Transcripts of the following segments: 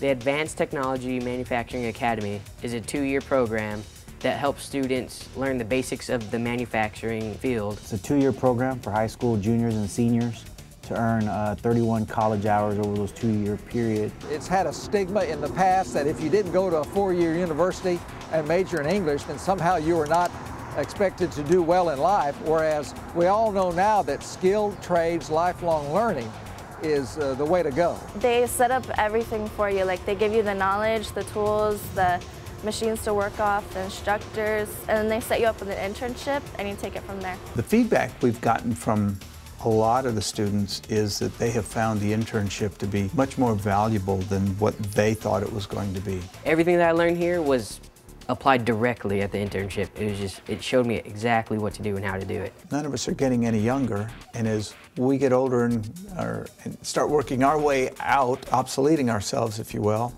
The Advanced Technology Manufacturing Academy is a two-year program that helps students learn the basics of the manufacturing field. It's a two-year program for high school juniors and seniors to earn uh, 31 college hours over those two-year period. It's had a stigma in the past that if you didn't go to a four-year university and major in English, then somehow you were not expected to do well in life, whereas we all know now that skilled trades, lifelong learning is uh, the way to go. They set up everything for you, like they give you the knowledge, the tools, the machines to work off, the instructors, and then they set you up with an internship and you take it from there. The feedback we've gotten from a lot of the students is that they have found the internship to be much more valuable than what they thought it was going to be. Everything that I learned here was applied directly at the internship. It was just, it showed me exactly what to do and how to do it. None of us are getting any younger, and as we get older and, are, and start working our way out, obsoleting ourselves, if you will,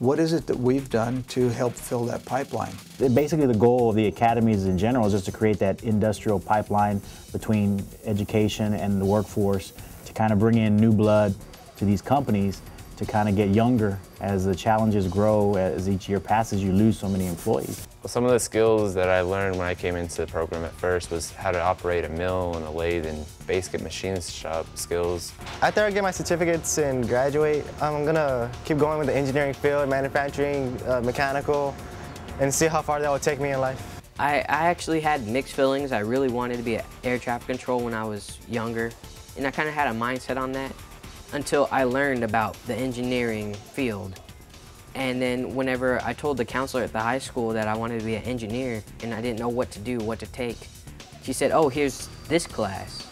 what is it that we've done to help fill that pipeline? Basically, the goal of the academies in general is just to create that industrial pipeline between education and the workforce to kind of bring in new blood to these companies to kind of get younger as the challenges grow as each year passes you lose so many employees. Well, some of the skills that i learned when i came into the program at first was how to operate a mill and a lathe and basic machine shop skills. After i get my certificates and graduate i'm gonna keep going with the engineering field manufacturing uh, mechanical and see how far that will take me in life. I, I actually had mixed feelings. I really wanted to be at air traffic control when I was younger, and I kind of had a mindset on that until I learned about the engineering field. And then whenever I told the counselor at the high school that I wanted to be an engineer and I didn't know what to do, what to take, she said, oh, here's this class.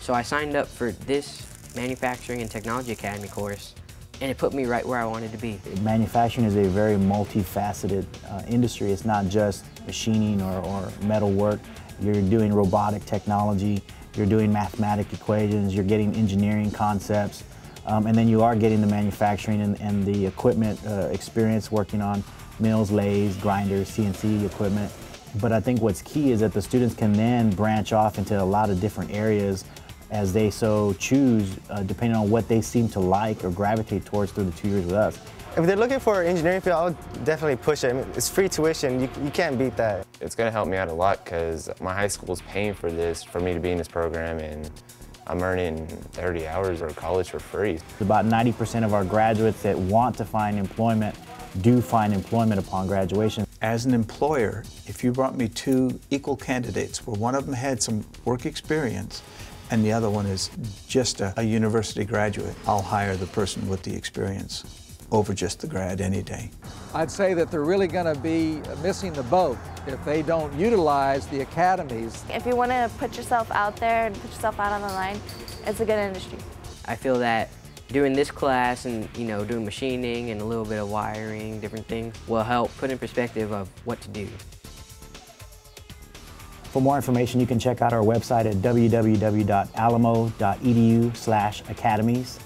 So I signed up for this Manufacturing and Technology Academy course and it put me right where I wanted to be. Manufacturing is a very multifaceted uh, industry. It's not just machining or, or metal work. You're doing robotic technology, you're doing mathematic equations, you're getting engineering concepts, um, and then you are getting the manufacturing and, and the equipment uh, experience working on mills, lathes, grinders, CNC equipment. But I think what's key is that the students can then branch off into a lot of different areas as they so choose, uh, depending on what they seem to like or gravitate towards through the two years with us. If they're looking for an engineering field, I would definitely push it. I mean, it's free tuition. You, you can't beat that. It's going to help me out a lot because my high school is paying for this, for me to be in this program, and I'm earning 30 hours of college for free. About 90% of our graduates that want to find employment do find employment upon graduation. As an employer, if you brought me two equal candidates where one of them had some work experience and the other one is just a, a university graduate, I'll hire the person with the experience over just the grad any day. I'd say that they're really going to be missing the boat if they don't utilize the academies. If you want to put yourself out there and put yourself out on the line, it's a good industry. I feel that doing this class and you know doing machining and a little bit of wiring, different things, will help put in perspective of what to do. For more information, you can check out our website at www.alamo.edu slash academies.